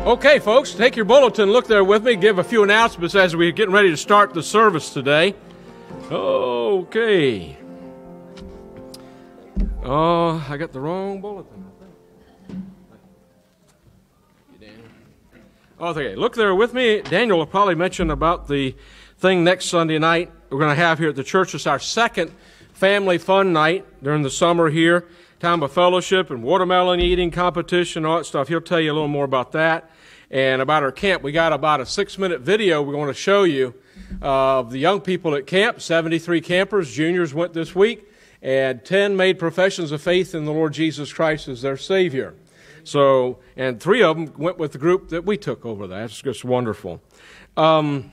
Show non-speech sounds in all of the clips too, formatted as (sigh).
Okay, folks, take your bulletin, look there with me, give a few announcements as we're getting ready to start the service today. Okay. Oh, I got the wrong bulletin. Okay. Look there with me. Daniel will probably mention about the thing next Sunday night we're going to have here at the church. It's our second family fun night during the summer here. Time of fellowship and watermelon eating competition, all that stuff. He'll tell you a little more about that. And about our camp, we got about a six minute video we're going to show you of the young people at camp. 73 campers, juniors went this week, and 10 made professions of faith in the Lord Jesus Christ as their Savior. So, and three of them went with the group that we took over there. It's just wonderful. Um,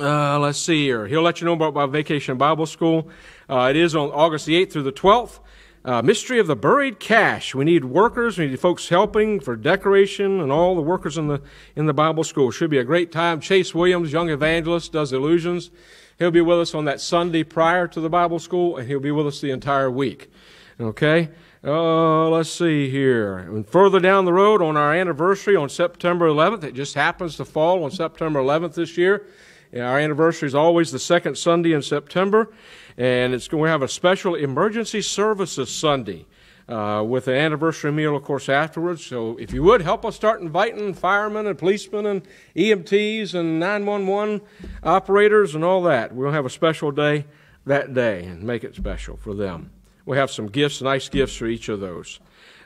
uh, let's see here. He'll let you know about, about Vacation Bible School. Uh, it is on August the 8th through the 12th. Uh, mystery of the buried cash. We need workers. We need folks helping for decoration and all the workers in the in the Bible school. Should be a great time. Chase Williams, young evangelist, does illusions. He'll be with us on that Sunday prior to the Bible school, and he'll be with us the entire week. Okay. Uh, let's see here. And further down the road on our anniversary on September 11th, it just happens to fall on September 11th this year. Our anniversary is always the second Sunday in September and it's going to have a special emergency services Sunday uh, with an anniversary meal, of course, afterwards. So if you would help us start inviting firemen and policemen and EMTs and 911 operators and all that, we'll have a special day that day and make it special for them. We have some gifts, nice gifts for each of those.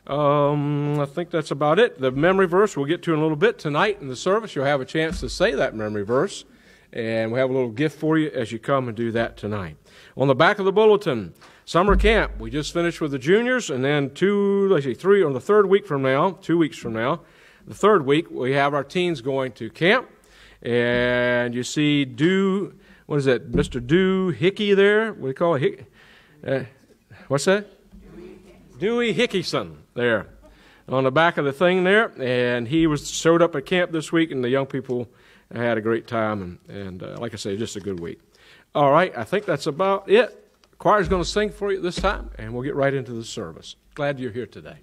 Um, I think that's about it. The memory verse we'll get to in a little bit tonight in the service. You'll have a chance to say that memory verse, and we have a little gift for you as you come and do that tonight. On the back of the bulletin, summer camp. We just finished with the juniors, and then two, let's see, three on the third week from now, two weeks from now, the third week, we have our teens going to camp. And you see Do, what is that, Mr. Do Hickey there? What do you call it? Uh, what's that? Dewey Hickeyson there on the back of the thing there. And he was showed up at camp this week, and the young people had a great time. And, and uh, like I say, just a good week. All right, I think that's about it. The choir's going to sing for you this time, and we'll get right into the service. Glad you're here today.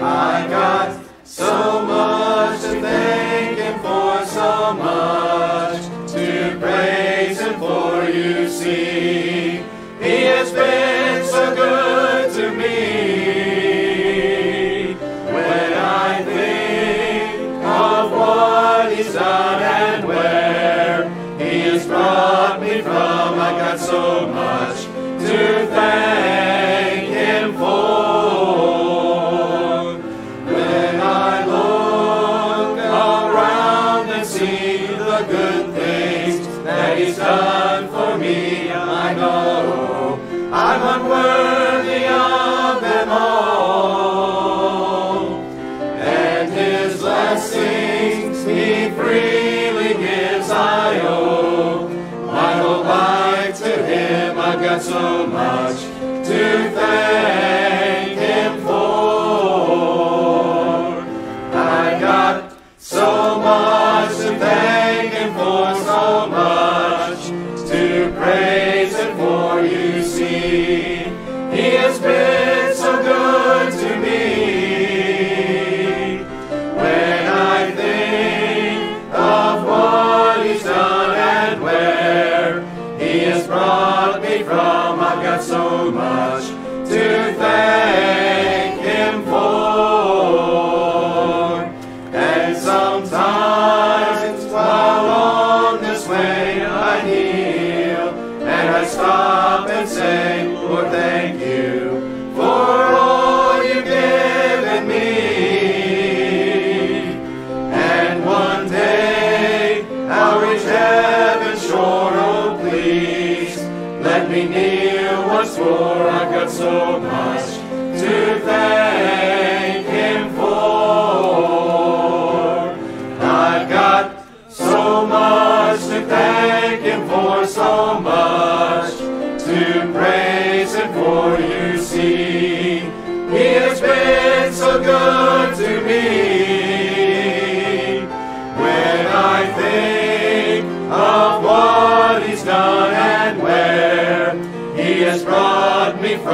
I got so much to thank Him for, so much to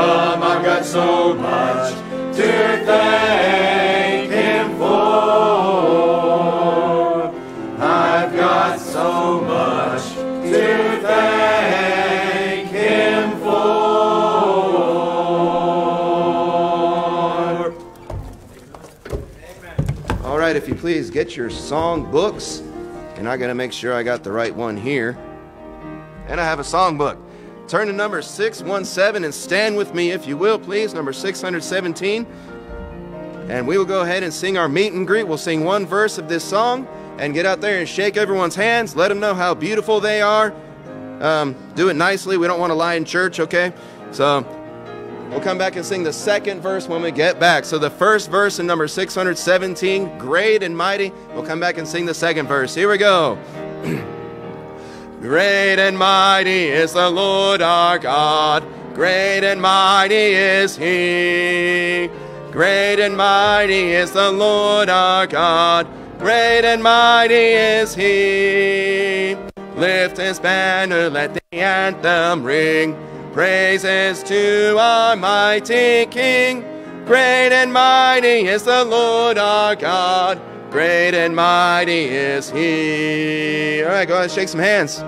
from. I've got so much to thank Him for. I've got so much to thank Him for. All right, if you please get your song books. And I got to make sure I got the right one here. And I have a song book. Turn to number 617 and stand with me, if you will, please. Number 617. And we will go ahead and sing our meet and greet. We'll sing one verse of this song and get out there and shake everyone's hands. Let them know how beautiful they are. Um, do it nicely. We don't want to lie in church, okay? So we'll come back and sing the second verse when we get back. So the first verse in number 617, great and mighty. We'll come back and sing the second verse. Here we go. (clears throat) Great and mighty is the Lord our God. Great and mighty is He. Great and mighty is the Lord our God. Great and mighty is He. Lift His banner, let the anthem ring. Praises to our mighty King. Great and mighty is the Lord our God. Great and mighty is He. All right, go ahead shake some hands.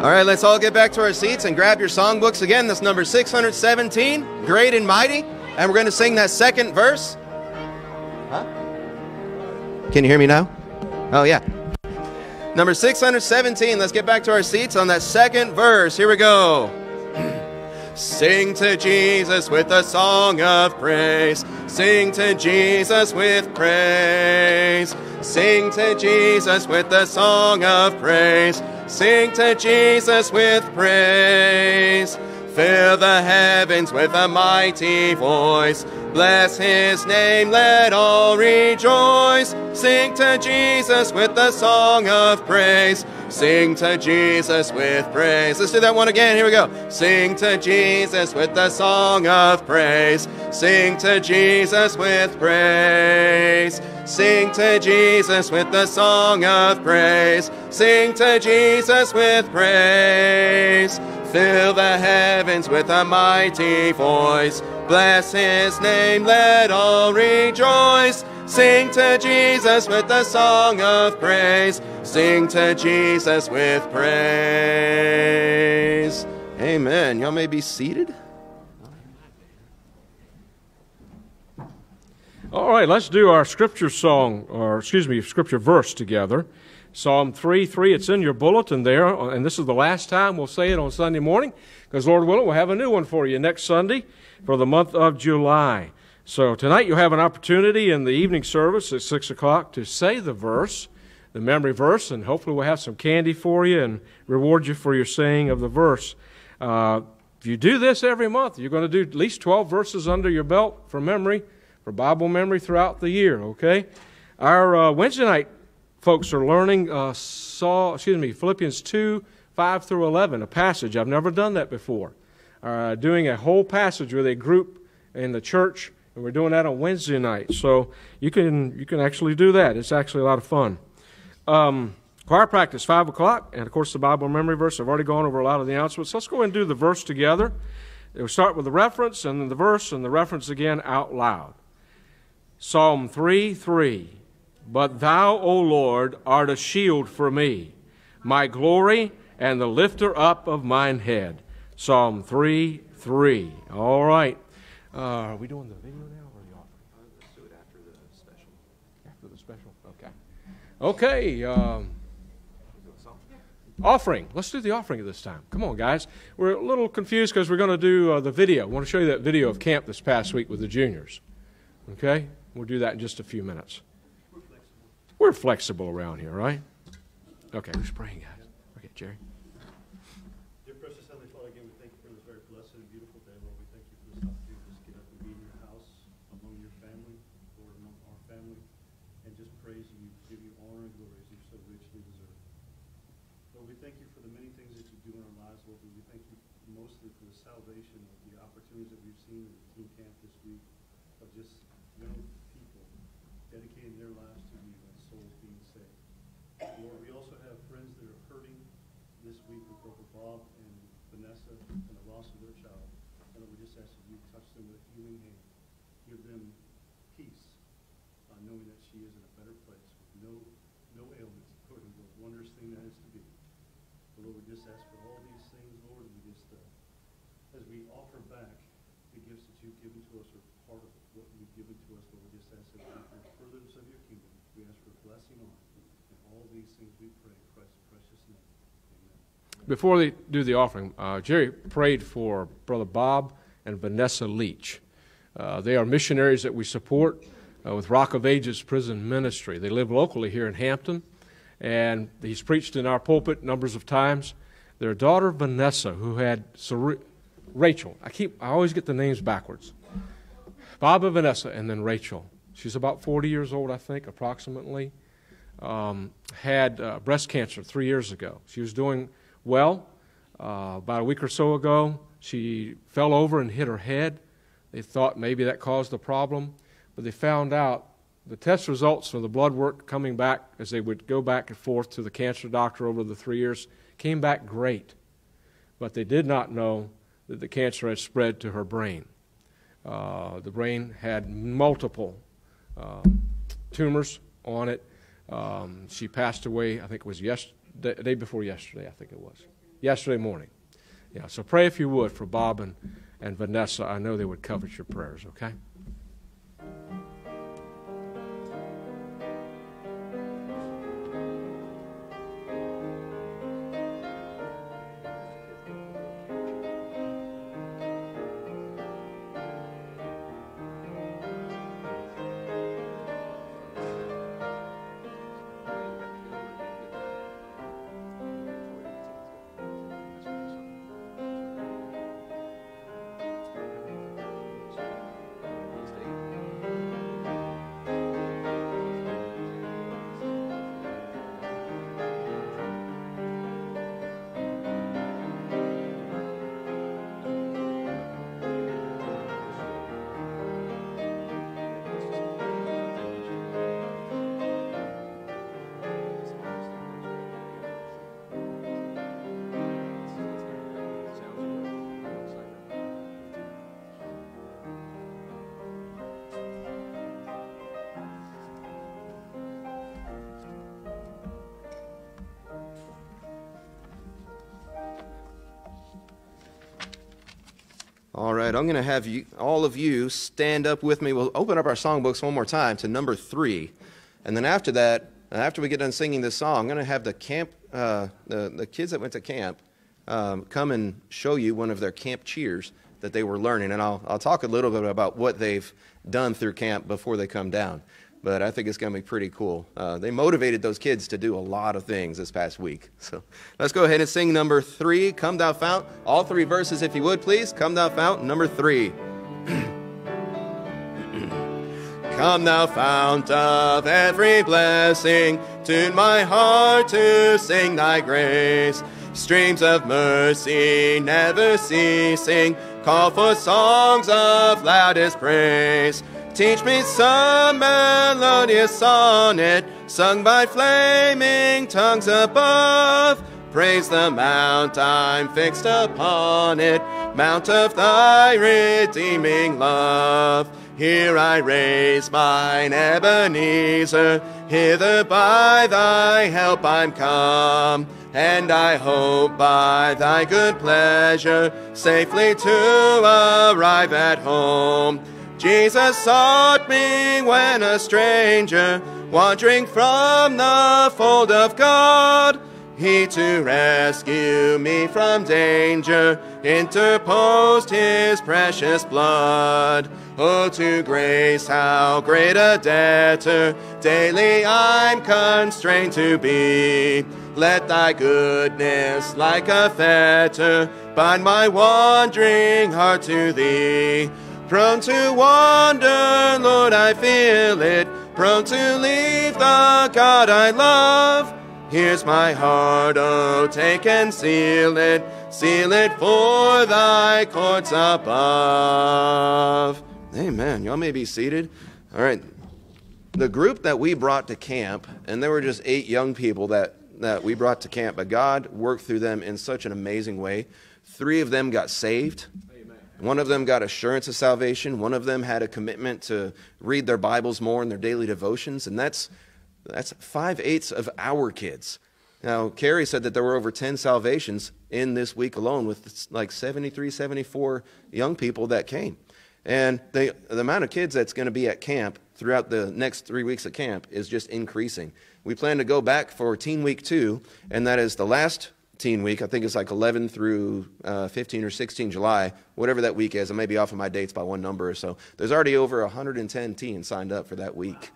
All right, let's all get back to our seats and grab your songbooks again. That's number 617, Great and Mighty. And we're going to sing that second verse. Huh? Can you hear me now? Oh, yeah. Number 617, let's get back to our seats on that second verse. Here we go. (clears throat) Sing to Jesus with a song of praise. Sing to Jesus with praise. Sing to Jesus with a song of praise. Sing to Jesus with praise. Fill the heavens with a mighty voice. Bless his name, let all rejoice. Sing to Jesus with the song of praise. Sing to Jesus with praise. Let's do that one again. Here we go. Sing to Jesus with the song of praise. Sing to Jesus with praise. Sing to Jesus with the song of praise. Sing to Jesus with praise. Fill the heavens with a mighty voice. Bless his name, let all rejoice. Sing to Jesus with the song of praise. Sing to Jesus with praise. Amen. Y'all may be seated. All right, let's do our scripture song, or excuse me, scripture verse together. Psalm 3 3, it's in your bulletin there, and this is the last time we'll say it on Sunday morning, because Lord willing, we'll have a new one for you next Sunday for the month of July. So tonight you'll have an opportunity in the evening service at 6 o'clock to say the verse, the memory verse, and hopefully we'll have some candy for you and reward you for your saying of the verse. Uh, if you do this every month, you're going to do at least 12 verses under your belt for memory, for Bible memory throughout the year, okay? Our uh, Wednesday night folks are learning uh, Saul, excuse me, Philippians 2, 5 through 11, a passage. I've never done that before. Uh, doing a whole passage with a group in the church, and we're doing that on Wednesday night. So you can you can actually do that. It's actually a lot of fun. Um, choir practice, 5 o'clock, and of course the Bible memory verse. I've already gone over a lot of the announcements. Let's go and do the verse together. We'll start with the reference, and then the verse, and the reference again out loud. Psalm 3 3. But thou, O Lord, art a shield for me, my glory and the lifter up of mine head. Psalm 3 3. All right. Uh, are we doing the video now or the offering? Let's do it after the special. After the special? Okay. Okay. Um, offering. Let's do the offering at this time. Come on, guys. We're a little confused because we're going to do uh, the video. I want to show you that video of camp this past week with the juniors. Okay? We'll do that in just a few minutes. We're flexible around here, right? Okay, who's praying, guys? Okay, Jerry. Dear precious Heavenly Father, again, we thank you for this very blessed and beautiful day, Lord. We thank you for this opportunity to just get up and be in your house among your family, Lord, among our family, and just praise you, give you honor and glory as you so richly deserve. Lord, we thank you for the many things that you do in our lives, Lord, but we thank you mostly for the salvation of the opportunities that we've seen in the teen camp this week of just young people dedicating their lives to you and souls being saved. Lord, we also have friends that are hurting this week with Brother Bob and Vanessa and the loss of their child. And we just ask that you touch them with a healing hand. Give them peace, uh, knowing that she is in a better place with no, no ailments, according to the wondrous thing that is to be. But Lord, we just ask for all these things, Lord, and we just, uh, as we offer back the gifts that you've given to us or part of what you've given to us, Lord, we just ask that we, for furtherance of your kingdom, we ask for blessing on it. And all these things we pray in Christ's precious name. Amen. Before they do the offering, uh, Jerry prayed for Brother Bob and Vanessa Leach. Uh, they are missionaries that we support uh, with Rock of Ages Prison Ministry. They live locally here in Hampton, and he's preached in our pulpit numbers of times. Their daughter Vanessa, who had Rachel, I keep I always get the names backwards. Bob and Vanessa, and then Rachel. She's about 40 years old, I think, approximately. Um, had uh, breast cancer three years ago. She was doing well. Uh, about a week or so ago, she fell over and hit her head. They thought maybe that caused the problem, but they found out the test results from the blood work coming back as they would go back and forth to the cancer doctor over the three years came back great. But they did not know that the cancer had spread to her brain. Uh, the brain had multiple um, tumors on it. Um, she passed away, I think it was yes, the day before yesterday, I think it was. yesterday morning. Yeah, so pray if you would for Bob and, and Vanessa. I know they would covet your prayers, okay? All right, I'm going to have you, all of you stand up with me. We'll open up our songbooks one more time to number three. And then after that, after we get done singing this song, I'm going to have the camp, uh, the, the kids that went to camp, um, come and show you one of their camp cheers that they were learning. And I'll, I'll talk a little bit about what they've done through camp before they come down but I think it's going to be pretty cool. Uh, they motivated those kids to do a lot of things this past week. (laughs) So let's go ahead and sing number three, Come Thou Fount. All three verses, if you would, please. Come Thou Fount, number three. (clears throat) Come, thou fount of every blessing, tune my heart to sing thy grace. Streams of mercy never ceasing, call for songs of loudest praise. Teach me some melodious sonnet sung by flaming tongues above. Praise the mount I'm fixed upon it, mount of thy redeeming love. Here I raise mine Ebenezer, hither by thy help I'm come. And I hope by thy good pleasure safely to arrive at home. Jesus sought me when a stranger, wandering from the fold of God. He to rescue me from danger interposed his precious blood. Oh, to grace, how great a debtor daily I'm constrained to be. Let thy goodness, like a fetter, bind my wandering heart to thee. Prone to wander, Lord, I feel it. Prone to leave the God I love. Here's my heart, oh, take and seal it. Seal it for thy courts above. Amen. Y'all may be seated. All right. The group that we brought to camp, and there were just eight young people that, that we brought to camp, but God worked through them in such an amazing way. Three of them got saved. One of them got assurance of salvation. One of them had a commitment to read their Bibles more in their daily devotions. And that's, that's five eighths of our kids. Now, Carrie said that there were over 10 salvations in this week alone with like 73, 74 young people that came. And the, the amount of kids that's going to be at camp throughout the next three weeks at camp is just increasing. We plan to go back for Teen Week 2, and that is the last teen week. I think it's like 11 through uh, 15 or 16 July, whatever that week is. I may be off of my dates by one number or so. There's already over 110 teens signed up for that week.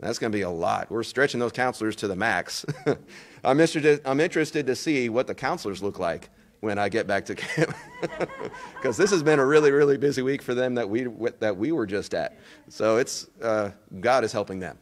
That's going to be a lot. We're stretching those counselors to the max. (laughs) I'm, interested, I'm interested to see what the counselors look like when I get back to camp. (laughs) Because this has been a really, really busy week for them that we, that we were just at. So it's, uh, God is helping them.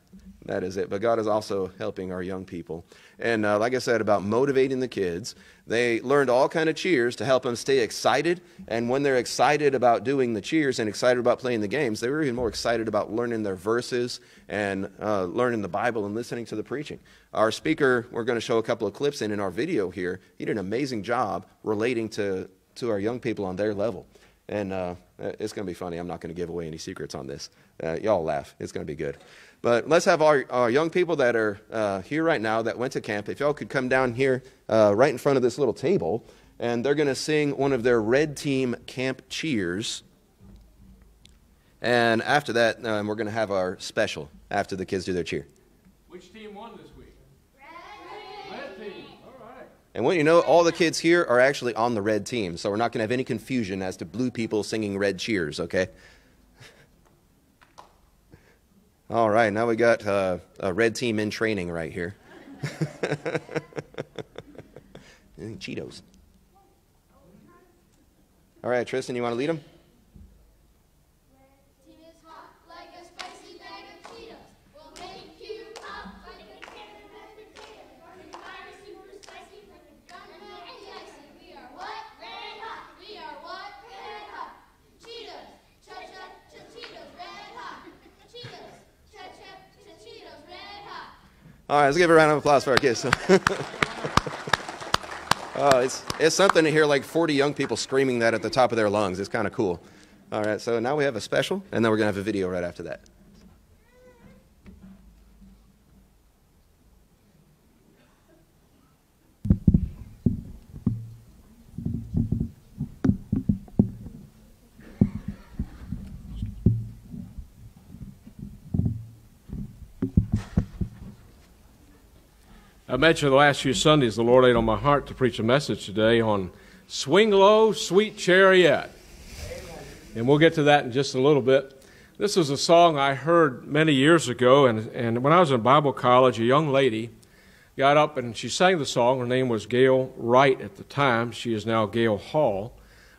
That is it. But God is also helping our young people. And uh, like I said about motivating the kids, they learned all kind of cheers to help them stay excited. And when they're excited about doing the cheers and excited about playing the games, they were even more excited about learning their verses and uh, learning the Bible and listening to the preaching. Our speaker, we're going to show a couple of clips in in our video here. He did an amazing job relating to, to our young people on their level. And uh, it's going to be funny. I'm not going to give away any secrets on this. Uh, y'all laugh. It's going to be good. But let's have our, our young people that are uh, here right now that went to camp, if y'all could come down here uh, right in front of this little table, and they're going to sing one of their red team camp cheers. And after that, um, we're going to have our special after the kids do their cheer. Which team won this week? Red team. All right. And what you know, all the kids here are actually on the red team, so we're not going to have any confusion as to blue people singing red cheers, okay? All right, now we got uh, a red team in training right here. (laughs) Cheetos. All right, Tristan, you want to lead them? Team is hot like a spicy bag of Cheetos. We'll make you pop like a cannon of potatoes. Burning fire super spicy like a gun and icy. We are what? Red hot. We are what? Red hot. Cheetos. Cha cha cha Cheetos. Red hot. Cheetos. Cha cha cha Cheetos. Red hot. All right, let's give a round of applause for our kids. oh, (laughs) it's, it's something to hear like 40 young people screaming that at the top of their lungs. It's kind of cool. All right, so now we have a special, and then we're going to have a video right after that. Mentioned the last few Sundays the Lord laid on my heart to preach a message today on Swing Low, Sweet Chariot. And we'll get to that in just a little bit. This is a song I heard many years ago, and, and when I was in Bible college, a young lady got up and she sang the song. Her name was Gail Wright at the time. She is now Gail Hall.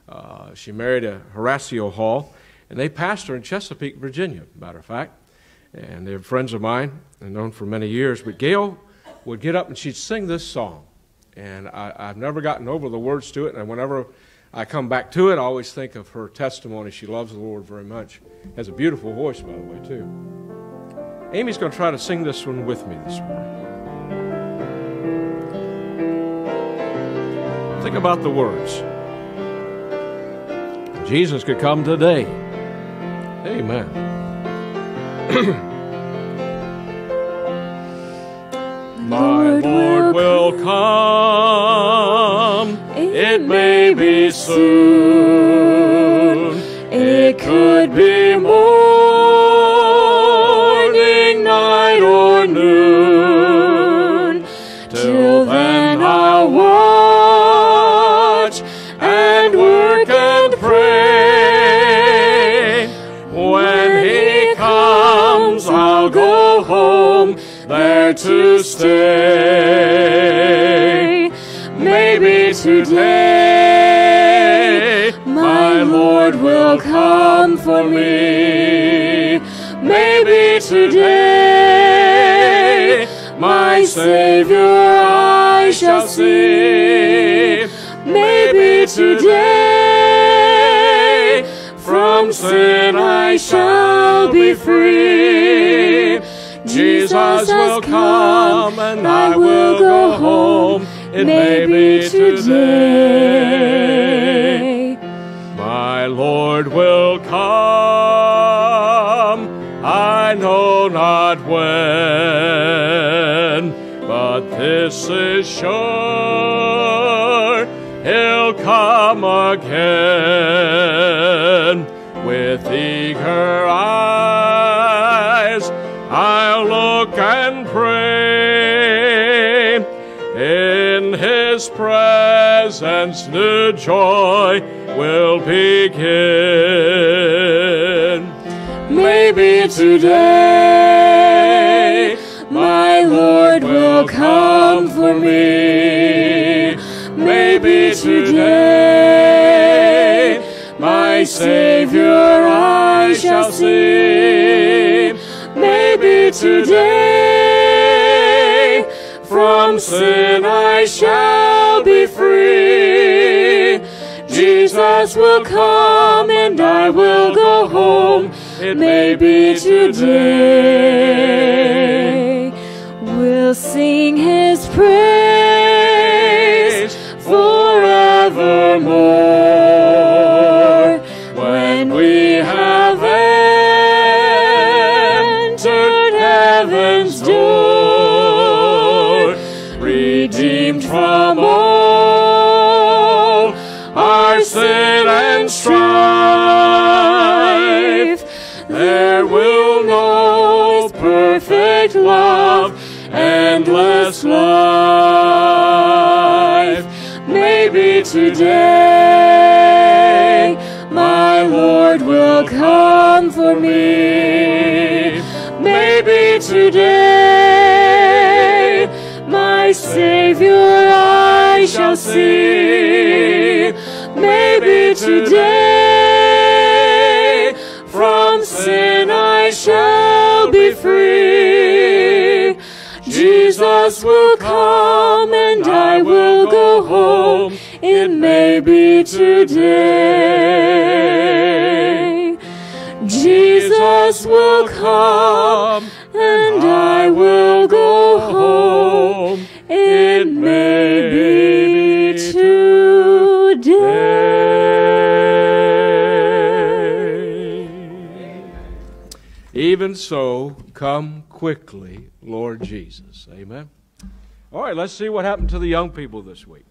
Uh, she married a Horatio Hall, and they pastor in Chesapeake, Virginia, matter of fact. And they're friends of mine and known for many years. But Gail would get up and she'd sing this song. And I, I've never gotten over the words to it. And whenever I come back to it, I always think of her testimony. She loves the Lord very much. Has a beautiful voice, by the way, too. Amy's going to try to sing this one with me this morning. Think about the words. Jesus could come today. Amen. (clears throat) My Lord will come. It may be soon. Stay. Maybe today my Lord will come for me. Maybe today my Savior I shall see. Maybe today from sin I shall be free. Jesus will come and I will go home. It may be today. My Lord will come. I know not when, but this is sure. He'll come again with eager eyes. I'll look his presence, new joy will begin. Maybe today my Lord will come for me. Maybe today my Savior I shall see. Maybe today from sin I shall be free. Jesus will come and I will go home. It may be today. We'll sing his praise forevermore. life. Maybe today my Lord will come for me. Maybe today my Savior I shall see. Maybe today. Jesus will come and I will go home. It may be today. Jesus will come and I will go home. It may be today. Even so, come quickly, Lord Jesus. Amen. All right, let's see what happened to the young people this week.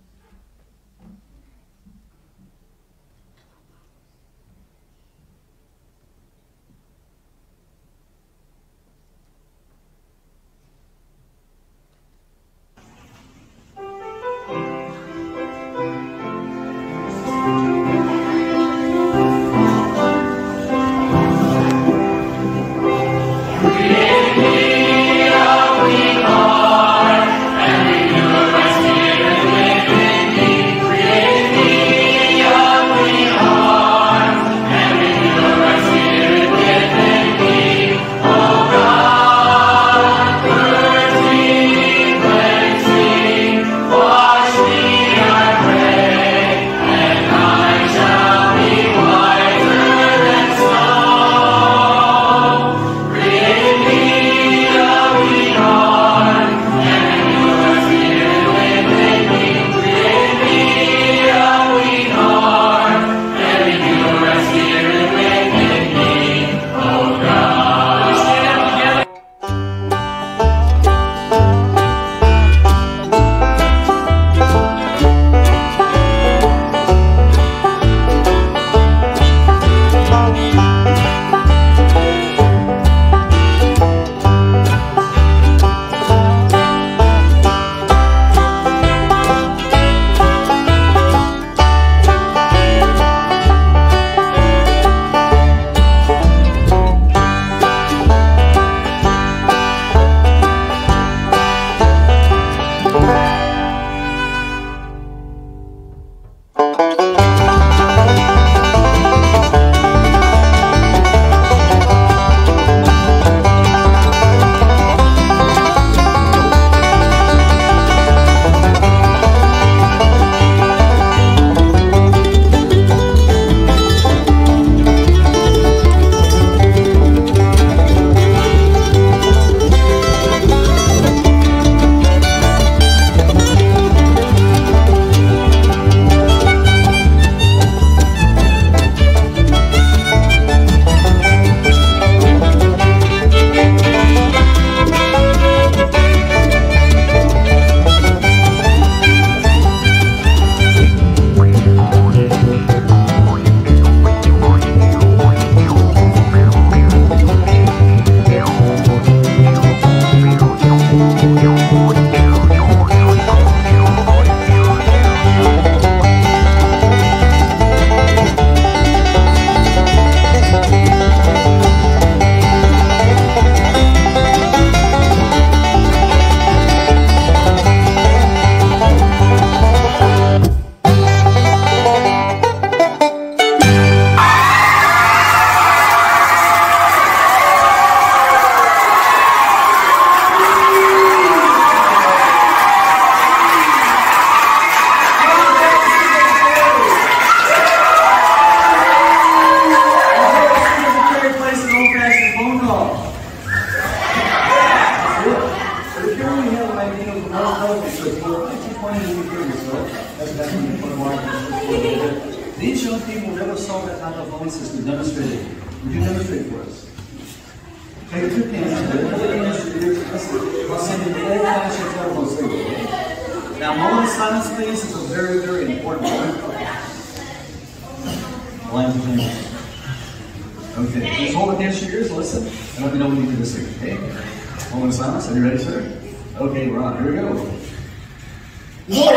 considered all kinds of troubles. Now, moment silence, please, is a very, very important one. Okay, just hold it against your ears, listen, and let me know when you do this thing, okay? Moment of silence, are you ready, sir? Okay, we're on, here we go. Yeah.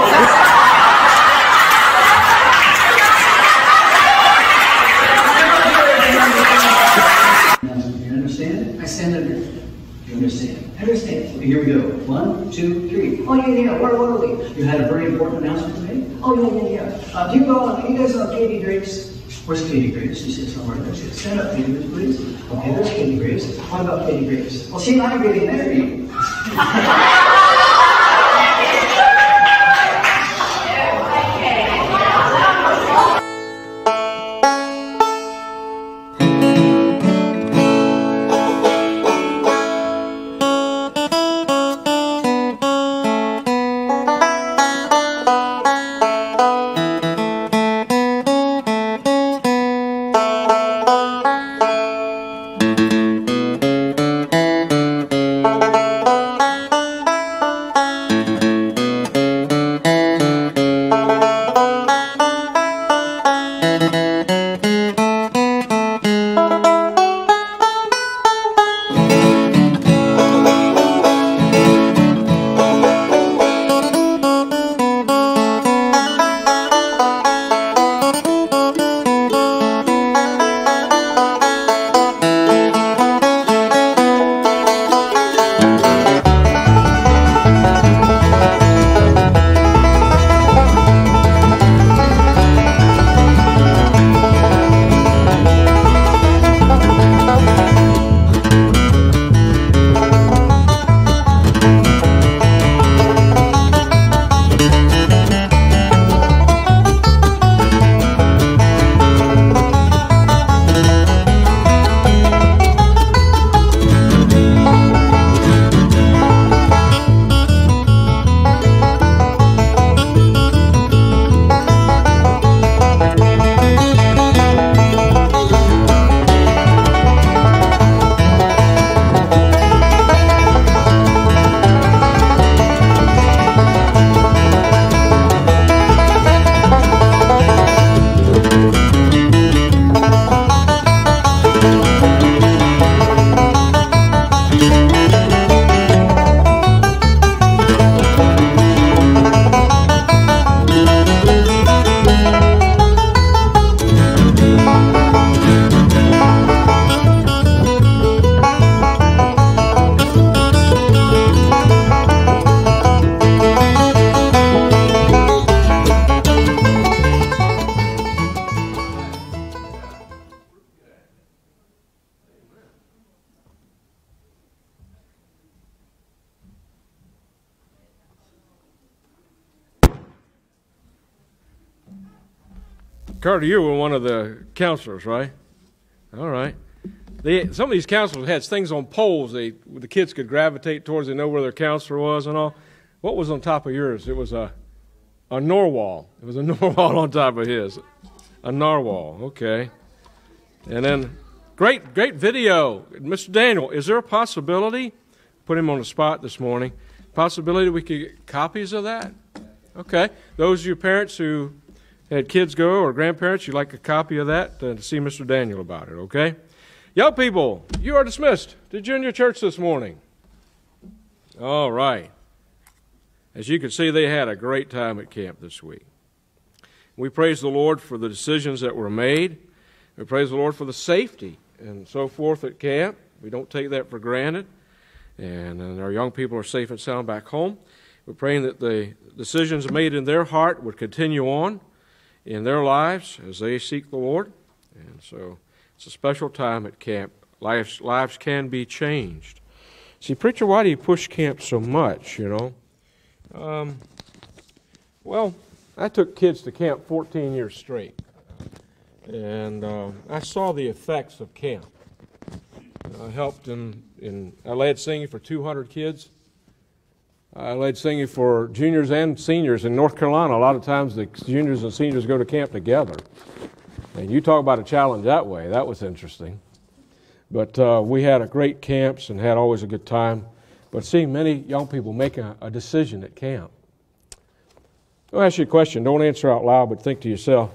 You understand? I stand under. You understand? One, two, three. Oh, yeah, yeah. Where were we? You had a very important announcement to make? Oh, yeah, yeah, yeah. Uh, do you, uh, you guys know Katie Graves? Where's Katie Graves? You see somewhere. There she is. Stand up, Katie Graves, please. Okay, there's Katie Graves. What about Katie Graves? Well, she I are getting married. (laughs) Carter, you were one of the counselors, right? All right. They, some of these counselors had things on poles they the kids could gravitate towards. They know where their counselor was and all. What was on top of yours? It was a a narwhal. It was a (laughs) narwhal on top of his. A narwhal. Okay. And then great great video, Mr. Daniel. Is there a possibility? Put him on the spot this morning. Possibility we could get copies of that. Okay. Those of you parents who had kids go or grandparents, you'd like a copy of that uh, to see Mr. Daniel about it, okay? Young people, you are dismissed to junior church this morning. All right. As you can see, they had a great time at camp this week. We praise the Lord for the decisions that were made. We praise the Lord for the safety and so forth at camp. We don't take that for granted. And, and our young people are safe and sound back home. We're praying that the decisions made in their heart would continue on in their lives as they seek the Lord. And so it's a special time at camp. Lives, lives can be changed. See, preacher, why do you push camp so much, you know? Um, well, I took kids to camp 14 years straight. And uh, I saw the effects of camp. I helped in, in, I led singing for 200 kids. I led singing for juniors and seniors in North Carolina. A lot of times the juniors and seniors go to camp together. And you talk about a challenge that way. That was interesting. But uh, we had a great camps and had always a good time. But seeing many young people make a, a decision at camp. I'll ask you a question. Don't answer out loud, but think to yourself.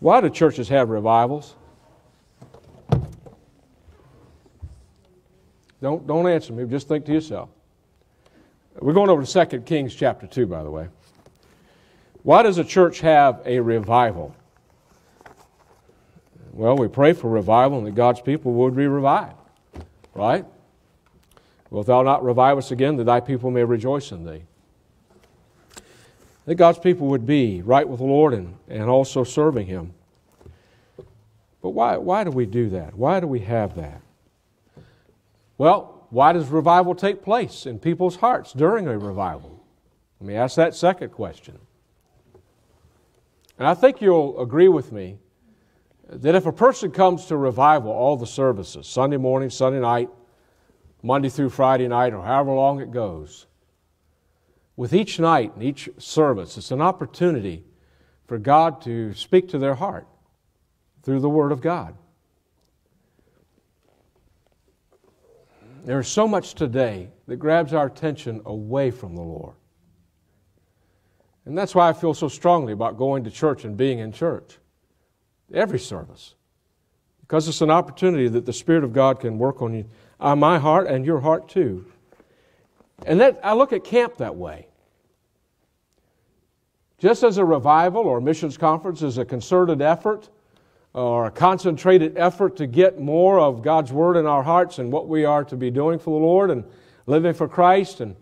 Why do churches have revivals? Don't, don't answer me. Just think to yourself. We're going over to 2 Kings chapter 2, by the way. Why does a church have a revival? Well, we pray for revival and that God's people would be revived, right? Wilt thou not revive us again, that thy people may rejoice in thee? That God's people would be right with the Lord and, and also serving him. But why, why do we do that? Why do we have that? Well, why does revival take place in people's hearts during a revival? Let me ask that second question. And I think you'll agree with me that if a person comes to revival, all the services, Sunday morning, Sunday night, Monday through Friday night, or however long it goes, with each night and each service, it's an opportunity for God to speak to their heart through the Word of God. There's so much today that grabs our attention away from the Lord. And that's why I feel so strongly about going to church and being in church. Every service. Because it's an opportunity that the Spirit of God can work on you, on my heart and your heart too. And that I look at camp that way. Just as a revival or missions conference is a concerted effort or a concentrated effort to get more of God's Word in our hearts and what we are to be doing for the Lord and living for Christ. And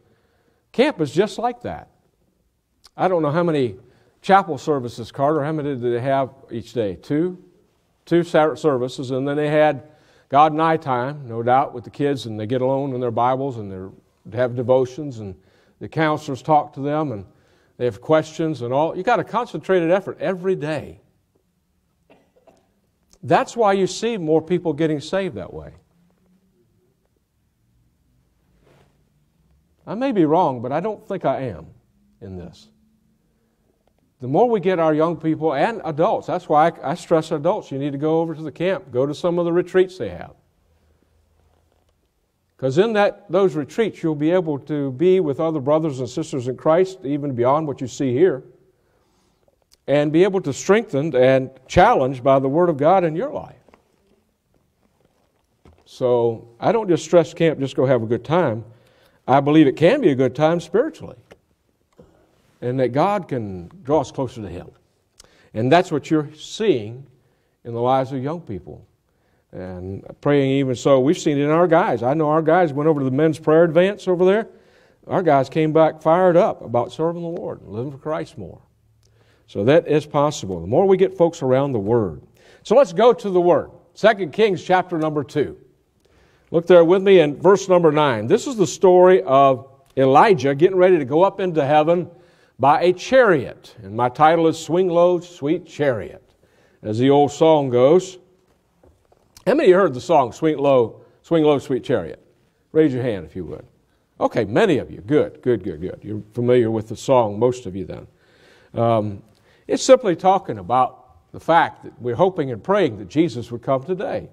camp is just like that. I don't know how many chapel services, Carter, how many did they have each day? Two? Two services, and then they had God and I time, no doubt, with the kids, and they get alone in their Bibles and they have devotions, and the counselors talk to them, and they have questions and all. You got a concentrated effort every day. That's why you see more people getting saved that way. I may be wrong, but I don't think I am in this. The more we get our young people and adults, that's why I, I stress adults, you need to go over to the camp, go to some of the retreats they have. Because in that, those retreats, you'll be able to be with other brothers and sisters in Christ, even beyond what you see here, and be able to strengthen and challenged by the Word of God in your life. So I don't just stress camp, just go have a good time. I believe it can be a good time spiritually, and that God can draw us closer to Him. And that's what you're seeing in the lives of young people. And praying even so, we've seen it in our guys. I know our guys went over to the men's prayer advance over there. Our guys came back fired up about serving the Lord and living for Christ more. So that is possible. The more we get folks around the Word. So let's go to the Word. 2 Kings chapter number 2. Look there with me in verse number 9. This is the story of Elijah getting ready to go up into heaven by a chariot. And my title is Swing Low, Sweet Chariot, as the old song goes. How many of you heard the song Swing Low, Swing Low, Sweet Chariot? Raise your hand if you would. Okay, many of you. Good, good, good, good. You're familiar with the song, most of you then. Um, it's simply talking about the fact that we're hoping and praying that Jesus would come today.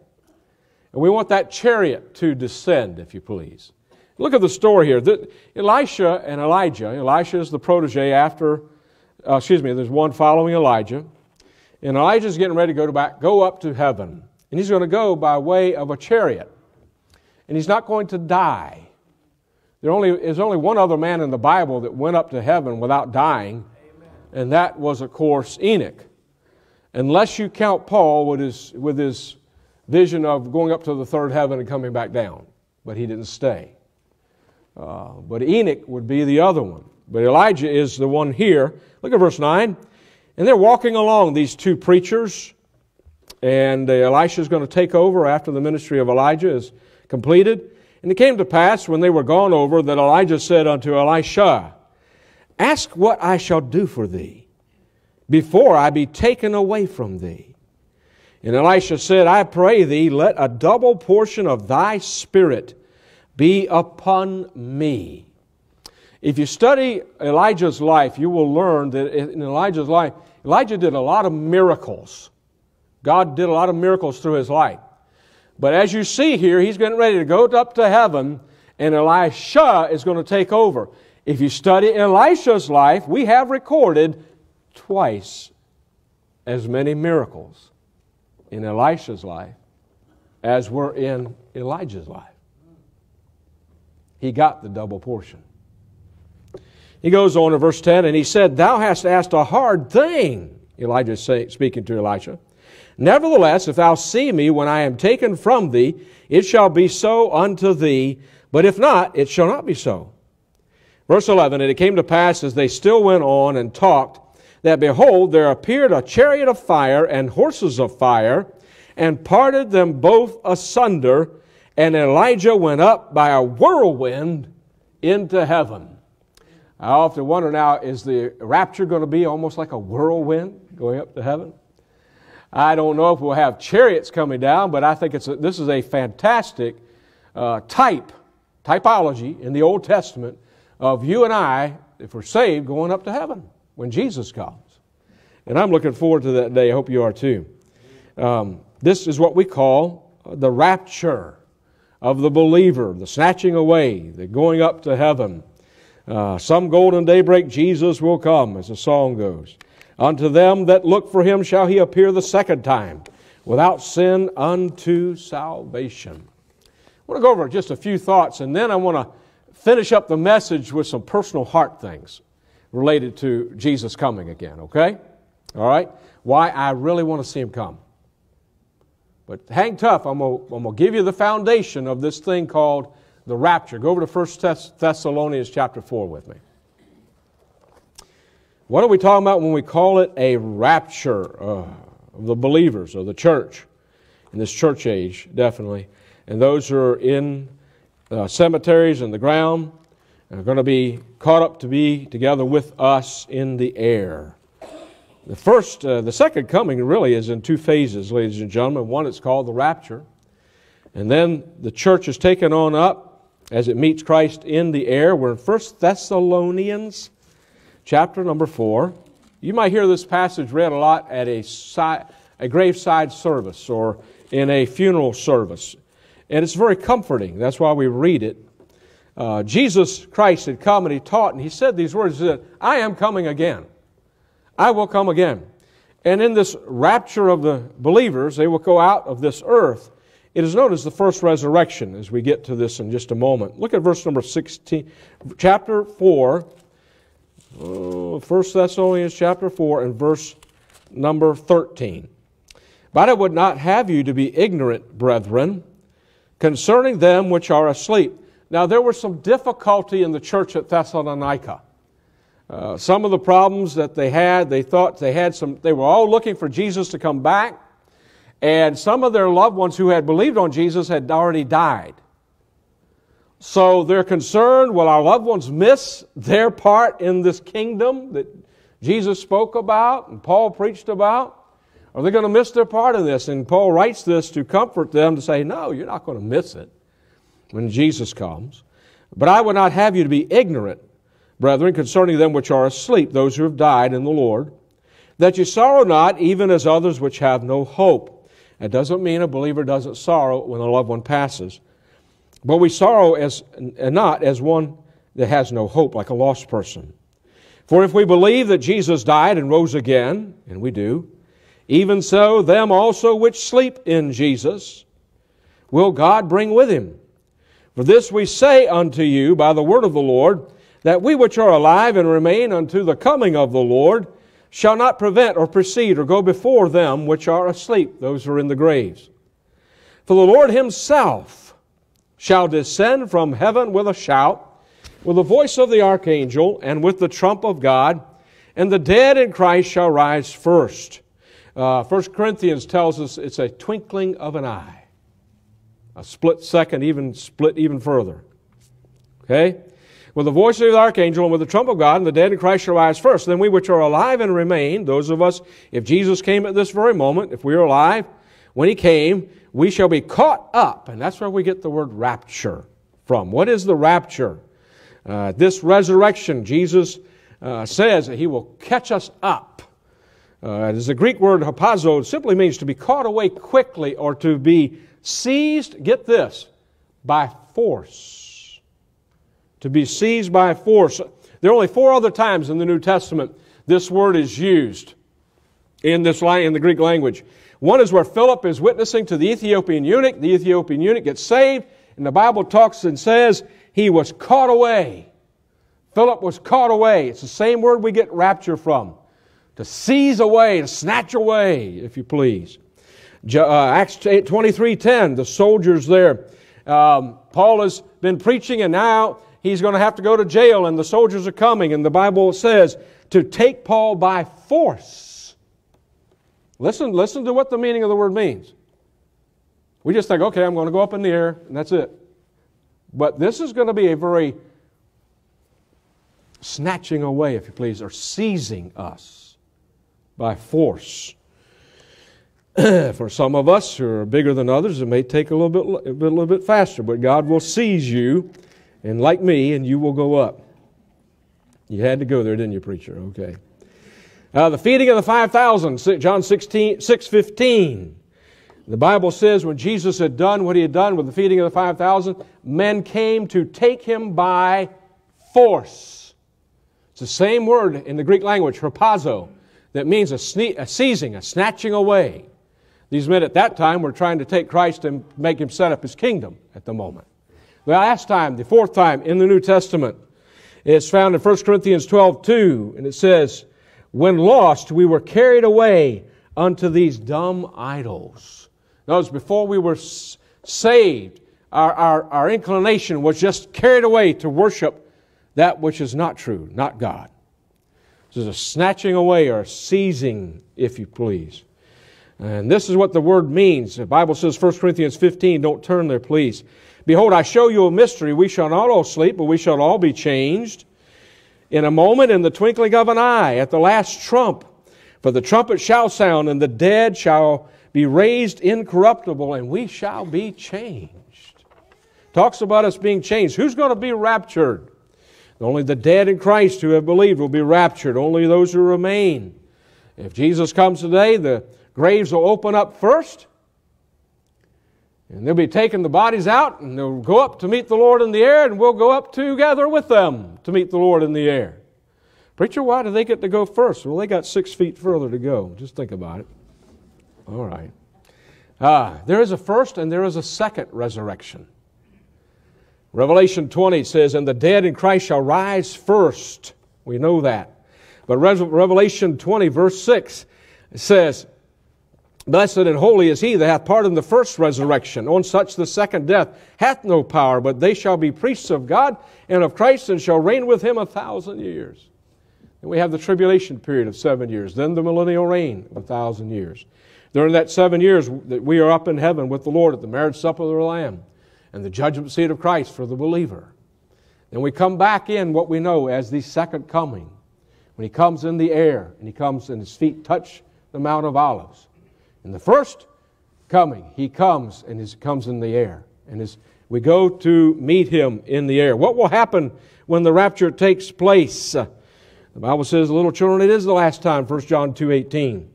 And we want that chariot to descend, if you please. Look at the story here. The, Elisha and Elijah, Elisha is the protege after, uh, excuse me, there's one following Elijah. And Elijah's getting ready to go, to back, go up to heaven. And he's going to go by way of a chariot. And he's not going to die. There only, there's only one other man in the Bible that went up to heaven without dying, and that was, of course, Enoch. Unless you count Paul with his, with his vision of going up to the third heaven and coming back down, but he didn't stay. Uh, but Enoch would be the other one. But Elijah is the one here. Look at verse 9. And they're walking along, these two preachers, and uh, Elisha is going to take over after the ministry of Elijah is completed. And it came to pass when they were gone over that Elijah said unto Elisha, Ask what I shall do for thee before I be taken away from thee. And Elisha said, I pray thee, let a double portion of thy spirit be upon me. If you study Elijah's life, you will learn that in Elijah's life, Elijah did a lot of miracles. God did a lot of miracles through his life. But as you see here, he's getting ready to go up to heaven, and Elisha is going to take over. If you study Elisha's life, we have recorded twice as many miracles in Elisha's life as were in Elijah's life. He got the double portion. He goes on in verse 10 and he said, Thou hast asked a hard thing. Elijah speaking to Elisha. Nevertheless, if thou see me when I am taken from thee, it shall be so unto thee. But if not, it shall not be so. Verse 11 And it came to pass as they still went on and talked, that behold, there appeared a chariot of fire and horses of fire, and parted them both asunder, and Elijah went up by a whirlwind into heaven. I often wonder now, is the rapture going to be almost like a whirlwind going up to heaven? I don't know if we'll have chariots coming down, but I think it's a, this is a fantastic uh, type, typology in the Old Testament of you and I, if we're saved, going up to heaven when Jesus comes. And I'm looking forward to that day. I hope you are too. Um, this is what we call the rapture of the believer, the snatching away, the going up to heaven. Uh, some golden daybreak Jesus will come, as the song goes. Unto them that look for him shall he appear the second time, without sin unto salvation. I want to go over just a few thoughts, and then I want to finish up the message with some personal heart things related to Jesus coming again, okay? All right? Why I really want to see him come. But hang tough. I'm going to give you the foundation of this thing called the rapture. Go over to 1 Thessalonians chapter 4 with me. What are we talking about when we call it a rapture uh, of the believers, of the church, in this church age, definitely? And those who are in uh, cemeteries and the ground are going to be caught up to be together with us in the air. The first, uh, the second coming really is in two phases, ladies and gentlemen. One, it's called the rapture. And then the church is taken on up as it meets Christ in the air. We're in 1 Thessalonians chapter number 4. You might hear this passage read a lot at a, si- a graveside service or in a funeral service. And it's very comforting. That's why we read it. Uh, Jesus Christ had come and he taught, and he said these words said, I am coming again. I will come again. And in this rapture of the believers, they will go out of this earth. It is known as the first resurrection as we get to this in just a moment. Look at verse number 16, chapter 4, oh, 1 Thessalonians chapter 4, and verse number 13. But I would not have you to be ignorant, brethren, concerning them which are asleep. Now, there was some difficulty in the church at Thessalonica. Uh, some of the problems that they had, they thought they had some, they were all looking for Jesus to come back. And some of their loved ones who had believed on Jesus had already died. So they're concerned will our loved ones miss their part in this kingdom that Jesus spoke about and Paul preached about? Are they going to miss their part in this? And Paul writes this to comfort them to say, no, you're not going to miss it when Jesus comes. But I would not have you to be ignorant, brethren, concerning them which are asleep, those who have died in the Lord, that you sorrow not, even as others which have no hope. That doesn't mean a believer doesn't sorrow when a loved one passes. But we sorrow as, not as one that has no hope, like a lost person. For if we believe that Jesus died and rose again, and we do, even so them also which sleep in Jesus will God bring with him. For this we say unto you by the word of the Lord, that we which are alive and remain unto the coming of the Lord shall not prevent or precede or go before them which are asleep, those who are in the graves. For the Lord himself shall descend from heaven with a shout, with the voice of the archangel, and with the trump of God, and the dead in Christ shall rise first. Uh, 1 Corinthians tells us it's a twinkling of an eye, a split second, even split even further. Okay? With the voice of the archangel and with the trump of God, and the dead in Christ shall rise first. Then we which are alive and remain, those of us, if Jesus came at this very moment, if we are alive, when he came, we shall be caught up. And that's where we get the word rapture from. What is the rapture? Uh, this resurrection, Jesus uh, says that he will catch us up. Uh, it is the Greek word harpazo. Simply means to be caught away quickly or to be seized, get this, by force. To be seized by force. There are only four other times in the New Testament this word is used in, this, line in the Greek language. One is where Philip is witnessing to the Ethiopian eunuch. The Ethiopian eunuch gets saved, and the Bible talks and says he was caught away. Philip was caught away. It's the same word we get rapture from to seize away, to snatch away, if you please. Uh, Acts 23.10, the soldiers there um, Paul has been preaching, and now he's going to have to go to jail, and the soldiers are coming, and the Bible says to take Paul by force. Listen, listen to what the meaning of the word means. We just think, okay, I'm going to go up in the air, and that's it. But this is going to be a very snatching away, if you please, or seizing us by force. (clears throat) For some of us who are bigger than others, it may take a little bit, a little bit faster, but God will seize you, and like me, and you will go up. You had to go there, didn't you, preacher? Okay. Uh, the feeding of the 5,000, John 16, 6 15. The Bible says when Jesus had done what he had done with the feeding of the 5,000, men came to take him by force. It's the same word in the Greek language, harpazo, that means a, sne- a seizing, a snatching away. These men at that time were trying to take Christ and make him set up his kingdom at the moment. The last time, the fourth time in the New Testament, is found in 1 Corinthians 12 2, and it says, When lost, we were carried away unto these dumb idols. Notice, before we were saved, our, our, our inclination was just carried away to worship that which is not true, not God. This is a snatching away or seizing, if you please. And this is what the word means. The Bible says, 1 Corinthians 15, don't turn there, please. Behold, I show you a mystery. We shall not all sleep, but we shall all be changed. In a moment, in the twinkling of an eye, at the last trump. For the trumpet shall sound, and the dead shall be raised incorruptible, and we shall be changed. Talks about us being changed. Who's going to be raptured? Only the dead in Christ who have believed will be raptured. Only those who remain. If Jesus comes today, the graves will open up first, and they'll be taking the bodies out, and they'll go up to meet the Lord in the air, and we'll go up together with them to meet the Lord in the air. Preacher, why do they get to go first? Well, they got six feet further to go. Just think about it. All right. Ah, there is a first and there is a second resurrection. Revelation 20 says, And the dead in Christ shall rise first. We know that. But Revelation 20, verse 6, says, Blessed and holy is he that hath part in the first resurrection. On such the second death hath no power, but they shall be priests of God and of Christ and shall reign with him a thousand years. And we have the tribulation period of seven years, then the millennial reign of a thousand years. During that seven years that we are up in heaven with the Lord at the marriage supper of the Lamb and the judgment seat of Christ for the believer. Then we come back in what we know as the second coming. When he comes in the air and he comes and his feet touch the Mount of Olives. In the first coming, he comes and he comes in the air. And his, we go to meet him in the air. What will happen when the rapture takes place? The Bible says, little children, it is the last time, 1 John 2 18.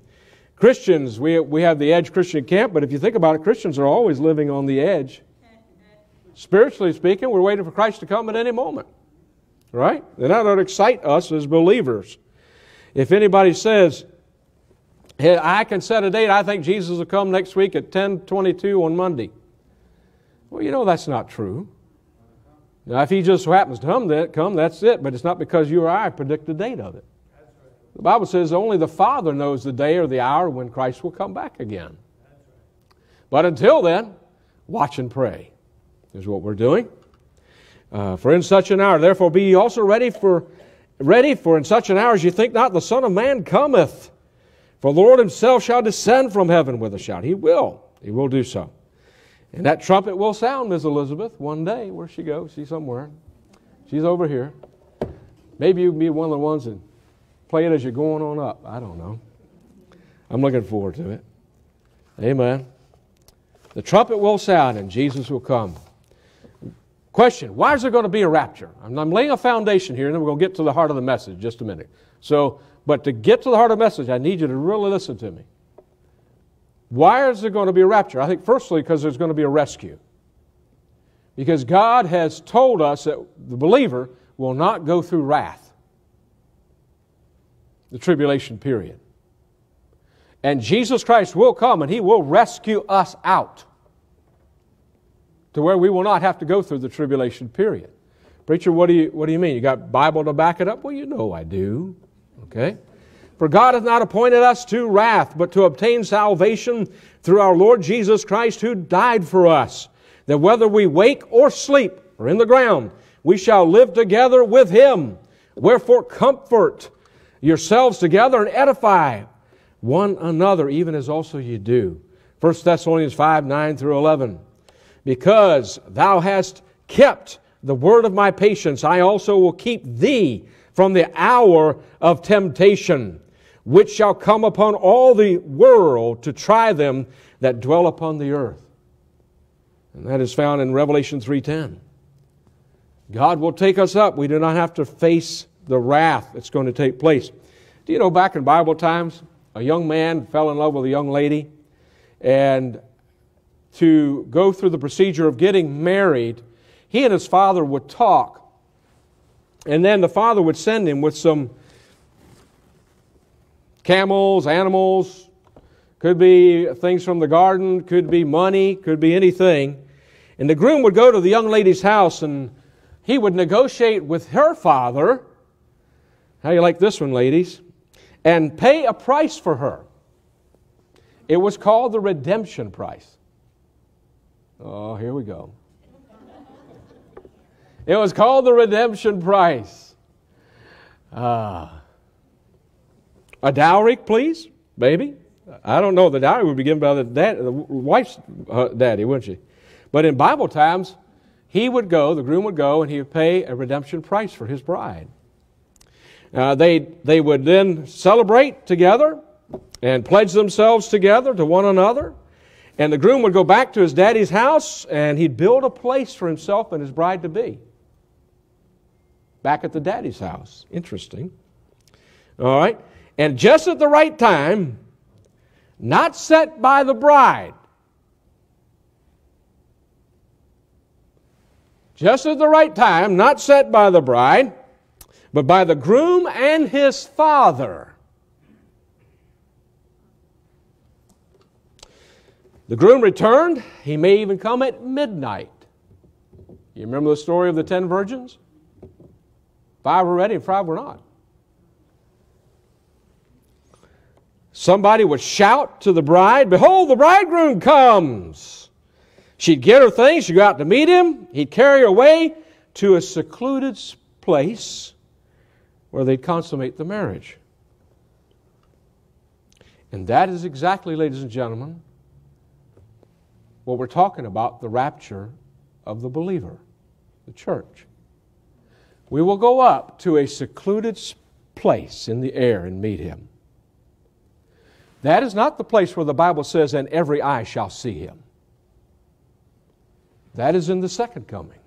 Christians, we, we have the edge Christian camp, but if you think about it, Christians are always living on the edge. Spiritually speaking, we're waiting for Christ to come at any moment. Right? And that ought to excite us as believers. If anybody says, I can set a date. I think Jesus will come next week at 10:22 on Monday. Well, you know that's not true. Now, if he just happens to come, that come, that's it. But it's not because you or I predict the date of it. The Bible says only the Father knows the day or the hour when Christ will come back again. But until then, watch and pray is what we're doing. Uh, for in such an hour, therefore, be ye also ready for ready. For in such an hour as you think not, the Son of Man cometh. For the Lord himself shall descend from heaven with a shout. He will. He will do so. And that trumpet will sound, Miss Elizabeth, one day. Where'd she go? She's somewhere. She's over here. Maybe you can be one of the ones that play it as you're going on up. I don't know. I'm looking forward to it. Amen. The trumpet will sound and Jesus will come. Question Why is there going to be a rapture? I'm, I'm laying a foundation here, and then we're going to get to the heart of the message just a minute. So, but to get to the heart of the message, I need you to really listen to me. Why is there going to be a rapture? I think, firstly, because there's going to be a rescue. Because God has told us that the believer will not go through wrath, the tribulation period. And Jesus Christ will come and He will rescue us out to where we will not have to go through the tribulation period. Preacher, what do you, what do you mean? You got Bible to back it up? Well, you know I do. Okay? For God hath not appointed us to wrath, but to obtain salvation through our Lord Jesus Christ, who died for us, that whether we wake or sleep or in the ground, we shall live together with him. Wherefore, comfort yourselves together and edify one another, even as also you do. 1 Thessalonians 5 9 through 11. Because thou hast kept the word of my patience, I also will keep thee from the hour of temptation, which shall come upon all the world to try them that dwell upon the earth. And that is found in Revelation 3:10. God will take us up. We do not have to face the wrath that's going to take place. Do you know back in Bible times, a young man fell in love with a young lady, and to go through the procedure of getting married, he and his father would talk. And then the father would send him with some camels, animals, could be things from the garden, could be money, could be anything. And the groom would go to the young lady's house and he would negotiate with her father. How you like this one, ladies? And pay a price for her. It was called the redemption price. Oh, here we go. It was called the redemption price. Uh, a dowry, please, baby. I don't know. The dowry would be given by the, dad, the wife's uh, daddy, wouldn't she? But in Bible times, he would go, the groom would go, and he would pay a redemption price for his bride. Uh, they, they would then celebrate together and pledge themselves together to one another. And the groom would go back to his daddy's house and he'd build a place for himself and his bride to be. Back at the daddy's house. Interesting. All right. And just at the right time, not set by the bride, just at the right time, not set by the bride, but by the groom and his father. The groom returned. He may even come at midnight. You remember the story of the ten virgins? Five were ready and five were not. Somebody would shout to the bride, Behold, the bridegroom comes. She'd get her things, she'd go out to meet him, he'd carry her away to a secluded place where they'd consummate the marriage. And that is exactly, ladies and gentlemen, what we're talking about the rapture of the believer, the church. We will go up to a secluded place in the air and meet him. That is not the place where the Bible says, and every eye shall see him. That is in the second coming.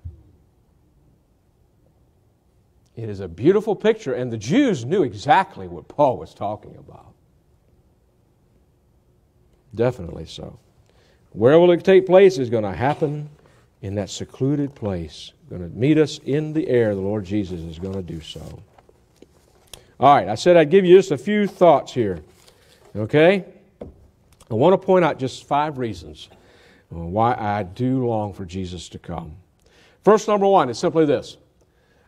It is a beautiful picture, and the Jews knew exactly what Paul was talking about. Definitely so. Where will it take place is going to happen in that secluded place. Going to meet us in the air. The Lord Jesus is going to do so. All right, I said I'd give you just a few thoughts here. Okay? I want to point out just five reasons uh, why I do long for Jesus to come. First, number one is simply this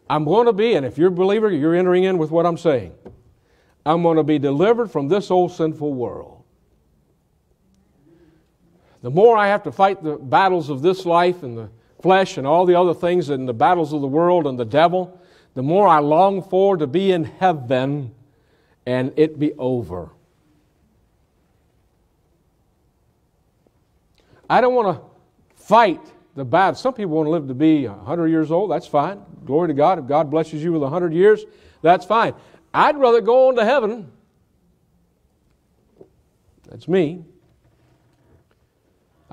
I'm going to be, and if you're a believer, you're entering in with what I'm saying. I'm going to be delivered from this old sinful world. The more I have to fight the battles of this life and the flesh and all the other things and the battles of the world and the devil, the more I long for to be in heaven and it be over. I don't want to fight the battle. Some people want to live to be 100 years old. That's fine. Glory to God. If God blesses you with 100 years, that's fine. I'd rather go on to heaven. That's me.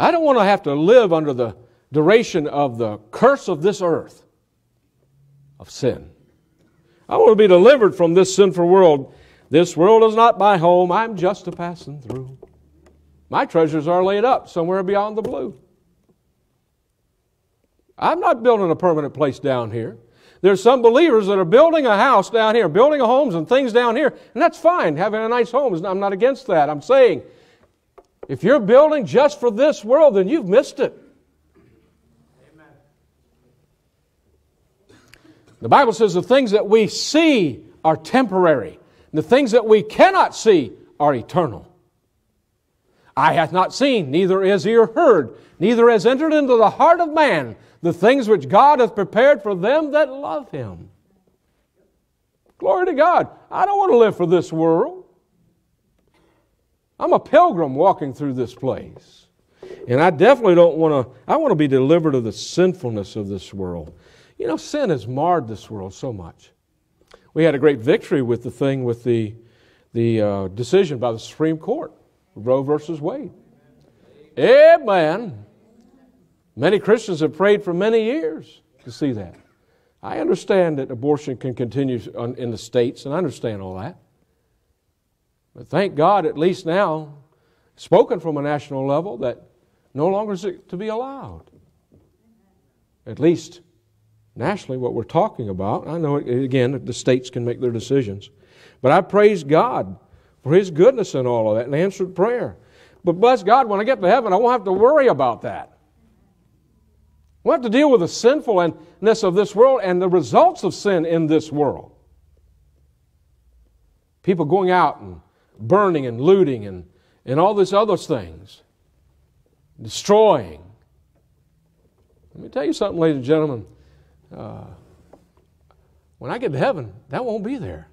I don't want to have to live under the duration of the curse of this earth of sin. I want to be delivered from this sinful world. This world is not my home. I'm just a passing through. My treasures are laid up somewhere beyond the blue. I'm not building a permanent place down here. There's some believers that are building a house down here, building homes and things down here, and that's fine. Having a nice home, I'm not against that. I'm saying if you're building just for this world, then you've missed it. Amen. The Bible says the things that we see are temporary, the things that we cannot see are eternal. Eye hath not seen, neither is ear heard, neither has entered into the heart of man the things which God hath prepared for them that love him. Glory to God. I don't want to live for this world. I'm a pilgrim walking through this place. And I definitely don't want to, I want to be delivered of the sinfulness of this world. You know, sin has marred this world so much. We had a great victory with the thing with the, the uh, decision by the Supreme Court, Roe versus Wade. Amen. Many Christians have prayed for many years to see that. I understand that abortion can continue in the states, and I understand all that. But thank God, at least now, spoken from a national level, that no longer is it to be allowed. At least nationally, what we're talking about. I know, again, the states can make their decisions. But I praise God for His goodness in all of that and answered prayer. But bless God, when I get to heaven, I won't have to worry about that. We'll have to deal with the sinfulness of this world and the results of sin in this world. People going out and burning and looting and, and all these other things, destroying. Let me tell you something, ladies and gentlemen. Uh, when I get to heaven, that won't be there.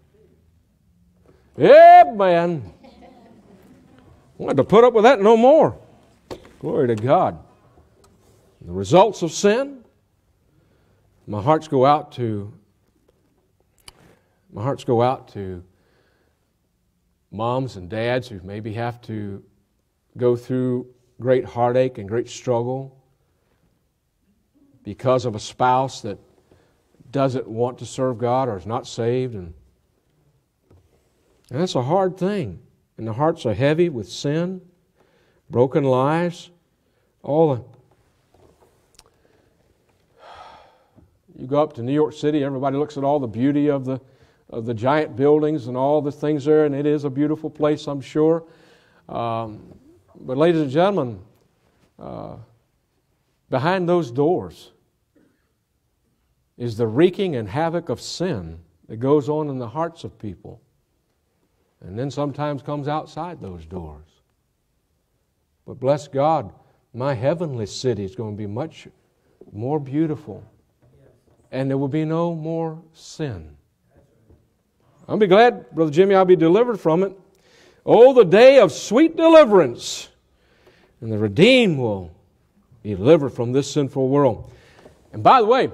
Yeah, man. I have to put up with that no more. Glory to God. The results of sin, my hearts go out to my hearts go out to moms and dads who maybe have to go through great heartache and great struggle because of a spouse that doesn't want to serve God or is not saved. And, and that's a hard thing. And the hearts are heavy with sin, broken lives, all the. You go up to New York City, everybody looks at all the beauty of the, of the giant buildings and all the things there, and it is a beautiful place, I'm sure. Um, but, ladies and gentlemen, uh, behind those doors, is the wreaking and havoc of sin that goes on in the hearts of people. And then sometimes comes outside those doors. But bless God, my heavenly city is going to be much more beautiful. And there will be no more sin. I'll be glad, Brother Jimmy, I'll be delivered from it. Oh, the day of sweet deliverance. And the redeemed will be delivered from this sinful world. And by the way,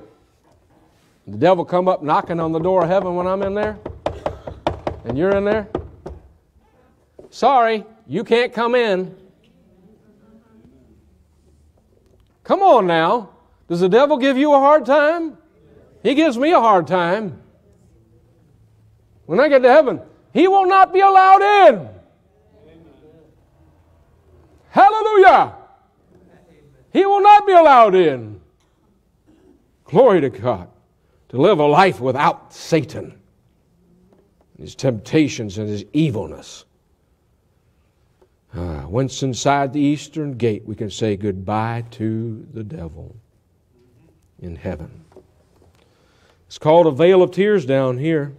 the devil come up knocking on the door of heaven when I'm in there? And you're in there? Sorry, you can't come in. Come on now. Does the devil give you a hard time? He gives me a hard time. When I get to heaven, he will not be allowed in. Hallelujah. He will not be allowed in. Glory to God to live a life without Satan, his temptations, and his evilness. Ah, once inside the eastern gate, we can say goodbye to the devil in heaven. It's called a vale of tears down here.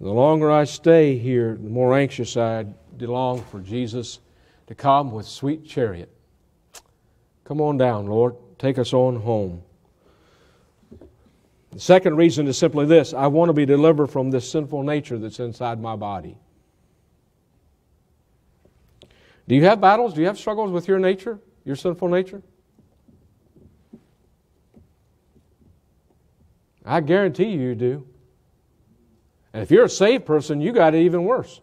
The longer I stay here, the more anxious I long for Jesus to come with sweet chariot. Come on down, Lord. Take us on home. The second reason is simply this I want to be delivered from this sinful nature that's inside my body. Do you have battles? Do you have struggles with your nature, your sinful nature? I guarantee you, you do. And if you're a saved person, you got it even worse.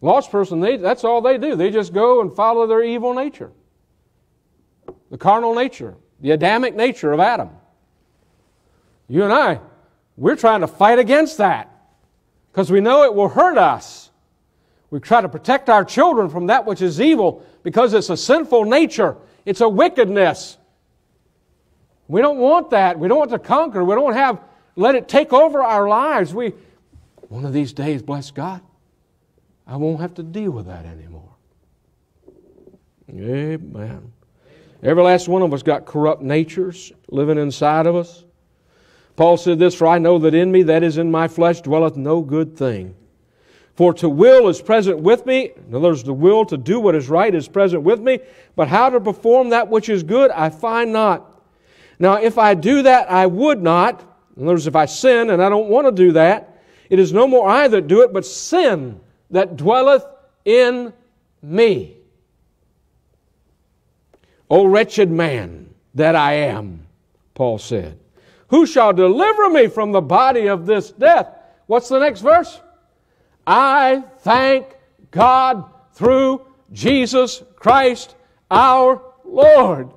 Lost person, they, that's all they do. They just go and follow their evil nature, the carnal nature, the Adamic nature of Adam. You and I, we're trying to fight against that because we know it will hurt us. We try to protect our children from that which is evil because it's a sinful nature, it's a wickedness. We don't want that. We don't want to conquer. We don't have let it take over our lives. We one of these days, bless God, I won't have to deal with that anymore. Amen. Every last one of us got corrupt natures living inside of us. Paul said this, For I know that in me, that is in my flesh, dwelleth no good thing. For to will is present with me. In other words, the will to do what is right is present with me. But how to perform that which is good, I find not. Now, if I do that, I would not. In other words, if I sin and I don't want to do that, it is no more I that do it, but sin that dwelleth in me. O wretched man that I am, Paul said. Who shall deliver me from the body of this death? What's the next verse? I thank God through Jesus Christ our Lord.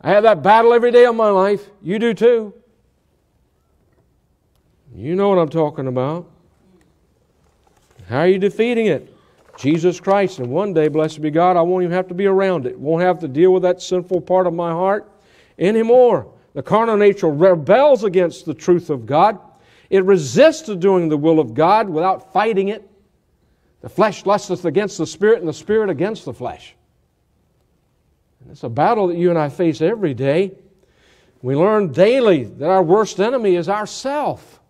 I have that battle every day of my life. You do too. You know what I'm talking about. How are you defeating it? Jesus Christ. And one day, blessed be God, I won't even have to be around it. Won't have to deal with that sinful part of my heart anymore. The carnal nature rebels against the truth of God. It resists doing the will of God without fighting it. The flesh lusteth against the spirit, and the spirit against the flesh. It's a battle that you and I face every day. We learn daily that our worst enemy is ourself.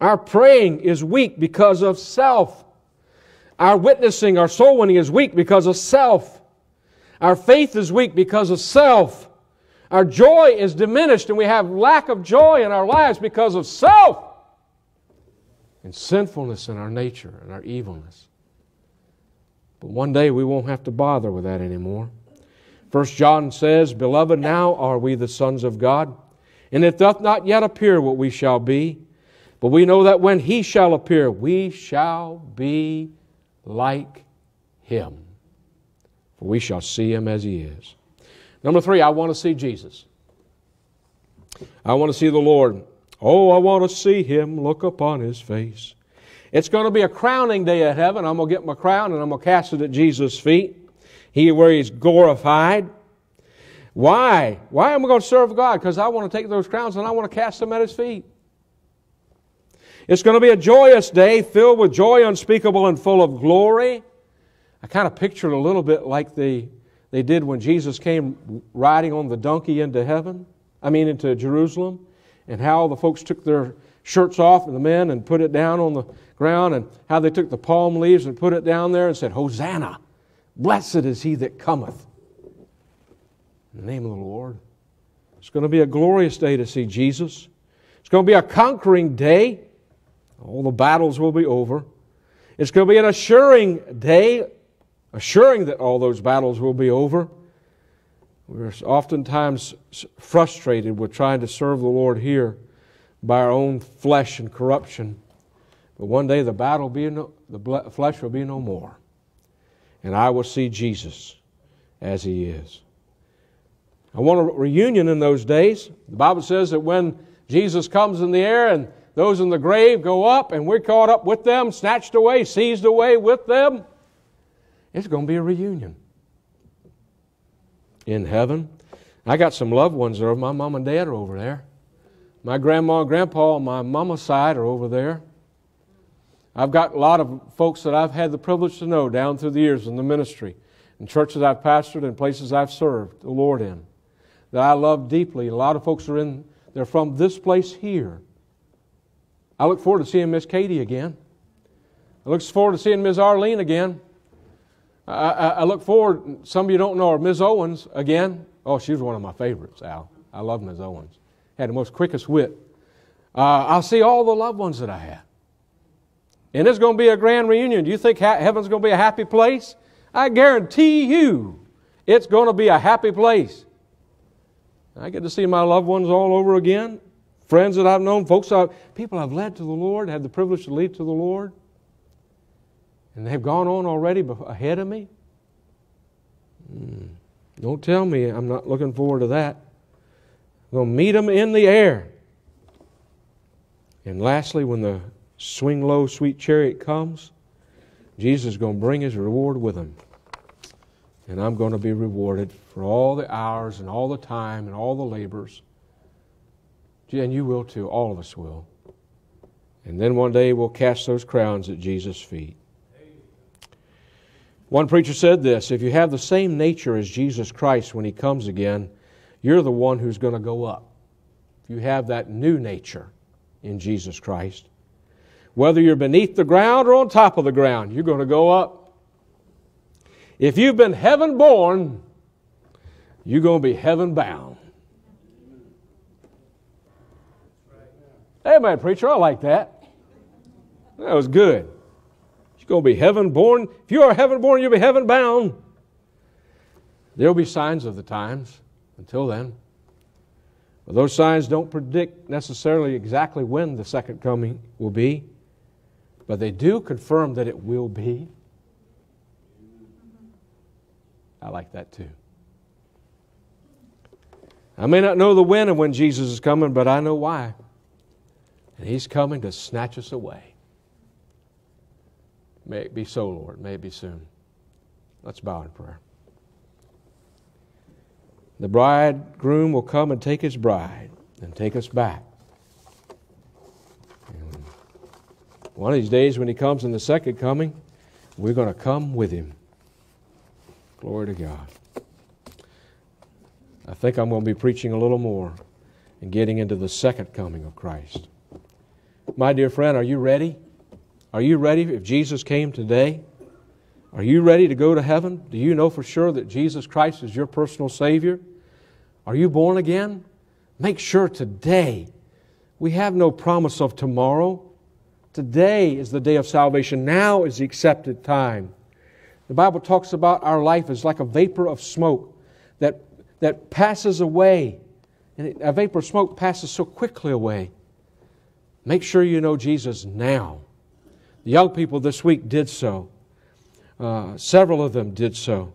Our praying is weak because of self. Our witnessing, our soul winning is weak because of self. Our faith is weak because of self. Our joy is diminished and we have lack of joy in our lives because of self and sinfulness in our nature and our evilness. But one day we won't have to bother with that anymore. First John says, Beloved, now are we the sons of God, and it doth not yet appear what we shall be. But we know that when he shall appear, we shall be like him. For we shall see him as he is. Number three, I want to see Jesus. I want to see the Lord. Oh, I want to see him look upon his face. It's going to be a crowning day at heaven. I'm going to get my crown and I'm going to cast it at Jesus' feet. He where he's glorified. Why? Why am I going to serve God? Because I want to take those crowns and I want to cast them at his feet. It's going to be a joyous day filled with joy unspeakable and full of glory. I kind of picture it a little bit like the they did when Jesus came riding on the donkey into heaven, I mean, into Jerusalem, and how the folks took their shirts off of the men and put it down on the ground, and how they took the palm leaves and put it down there and said, Hosanna! Blessed is he that cometh. In the name of the Lord. It's going to be a glorious day to see Jesus. It's going to be a conquering day. All the battles will be over. It's going to be an assuring day assuring that all those battles will be over. We're oftentimes frustrated with trying to serve the Lord here by our own flesh and corruption. But one day the battle be no, the flesh will be no more. And I will see Jesus as he is. I want a reunion in those days. The Bible says that when Jesus comes in the air and those in the grave go up and we're caught up with them, snatched away, seized away with them, it's going to be a reunion in heaven. I got some loved ones there. My mom and dad are over there. My grandma and grandpa on my mama's side are over there. I've got a lot of folks that I've had the privilege to know down through the years in the ministry, in churches I've pastored and places I've served the Lord in, that I love deeply. A lot of folks are in, they're from this place here. I look forward to seeing Miss Katie again. I look forward to seeing Miss Arlene again. I, I, I, look forward, some of you don't know her, Miss Owens, again. Oh, she was one of my favorites, Al. I love Miss Owens. Had the most quickest wit. Uh, I'll see all the loved ones that I have. And it's going to be a grand reunion. Do you think heaven's going to be a happy place? I guarantee you it's going to be a happy place. I get to see my loved ones all over again, friends that I've known, folks, I've, people I've led to the Lord, had the privilege to lead to the Lord and they've gone on already ahead of me? Mm. Don't tell me I'm not looking forward to that. To meet them in the air. And lastly, when the swing low, sweet chariot comes, Jesus is going to bring his reward with him. And I'm going to be rewarded for all the hours and all the time and all the labors. And you will too. All of us will. And then one day we'll cast those crowns at Jesus' feet. One preacher said this if you have the same nature as Jesus Christ when he comes again, you're the one who's going to go up. If you have that new nature, in Jesus Christ. Whether you're beneath the ground or on top of the ground, you're going to go up. If you've been heaven born, you're going to be heaven bound. Amen, preacher. I like that. That was good. You're going to be heaven born. If you are heaven born, you'll be heaven bound. There'll be signs of the times until then. Those signs don't predict necessarily exactly when the second coming will be, but they do confirm that it will be. I like that too. I may not know the when and when Jesus is coming, but I know why. And He's coming to snatch us away. May it be so, Lord. May it be soon. Let's bow in prayer. The bridegroom will come and take his bride and take us back. And one of these days, when he comes in the second coming, we're going to come with him. Glory to God. I think I'm going to be preaching a little more and getting into the second coming of Christ. My dear friend, are you ready? Are you ready if Jesus came today? Are you ready to go to heaven? Do you know for sure that Jesus Christ is your personal Savior? Are you born again? Make sure today. We have no promise of tomorrow. Today is the day of salvation. Now is the accepted time. The Bible talks about our life as like a vapor of smoke that, that passes away. And a vapor of smoke passes so quickly away. Make sure you know Jesus now. The young people this week did so. Uh, several of them did so.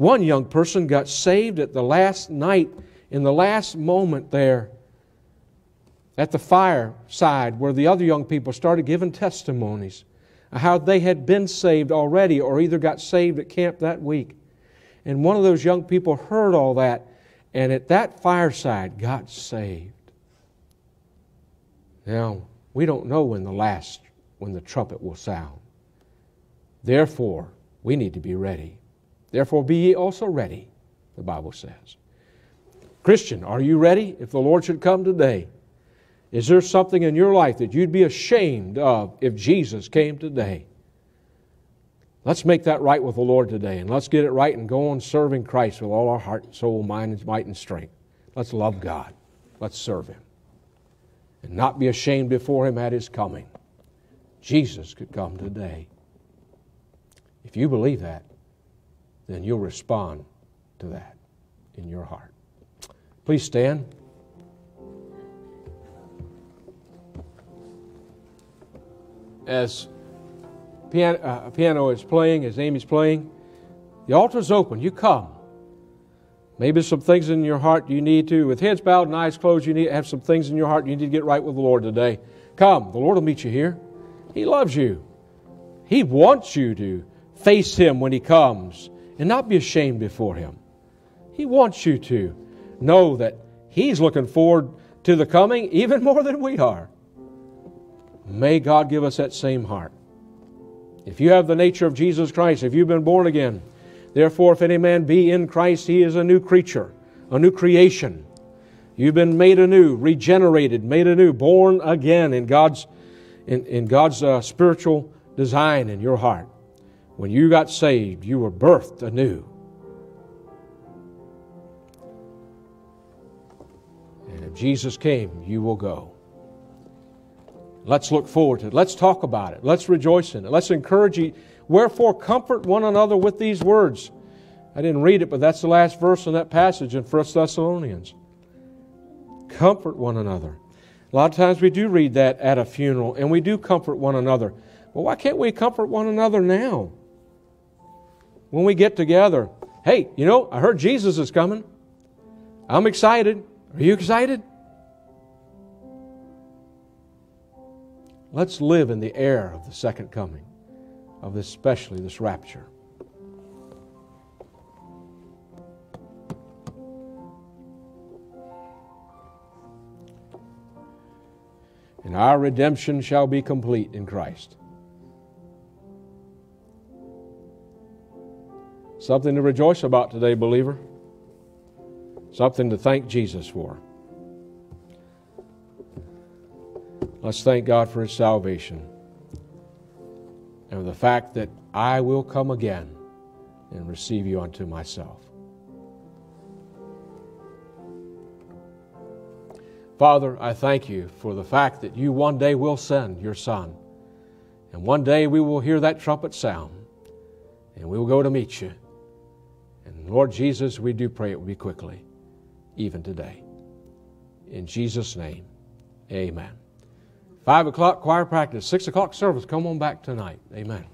One young person got saved at the last night, in the last moment there at the fireside, where the other young people started giving testimonies how they had been saved already or either got saved at camp that week. And one of those young people heard all that and at that fireside got saved. Now, we don't know when the last, when the trumpet will sound. Therefore, we need to be ready. Therefore, be ye also ready, the Bible says. Christian, are you ready if the Lord should come today? Is there something in your life that you'd be ashamed of if Jesus came today? Let's make that right with the Lord today, and let's get it right and go on serving Christ with all our heart, soul, mind, and might, and strength. Let's love God. Let's serve Him. And not be ashamed before Him at His coming. Jesus could come today. If you believe that, then you'll respond to that in your heart. Please stand. As piano, uh, piano is playing, as Amy's playing, the altar's open. You come. Maybe some things in your heart you need to, with heads bowed and eyes closed, you need to have some things in your heart you need to get right with the Lord today. Come. The Lord will meet you here. He loves you. He wants you to face Him when He comes and not be ashamed before Him. He wants you to know that He's looking forward to the coming (laughs) even more than we are. May God give us that same heart. If you have the nature of Jesus Christ, if you've been born again, therefore, if any man be in Christ, he is a new creature, a new creation. You've been made anew, regenerated, made anew, born again in God's, in, in God's uh, spiritual design in your heart. When you got saved, you were birthed anew. And if Jesus came, you will go. Let's look forward to it. Let's talk about it. Let's rejoice in it. Let's encourage you. Wherefore, comfort one another with these words. I didn't read it, but that's the last verse in that passage in 1 Thessalonians. Comfort one another. A lot of times we do read that at a funeral, and we do comfort one another. Well, why can't we comfort one another now? When we get together, hey, you know, I heard Jesus is coming. I'm excited. Are you excited? Let's live in the air of the second coming, of this, especially this rapture. And our redemption shall be complete in Christ. Something to rejoice about today, believer. Something to thank Jesus for. Let's thank God for His salvation and the fact that I will come again and receive you unto myself. Father, I thank you for the fact that you one day will send your Son. And one day we will hear that trumpet sound and we will go to meet you. Lord Jesus, we do pray it will be quickly, even today. In Jesus' name, amen. Five o'clock choir practice, six o'clock service. Come on back tonight. Amen.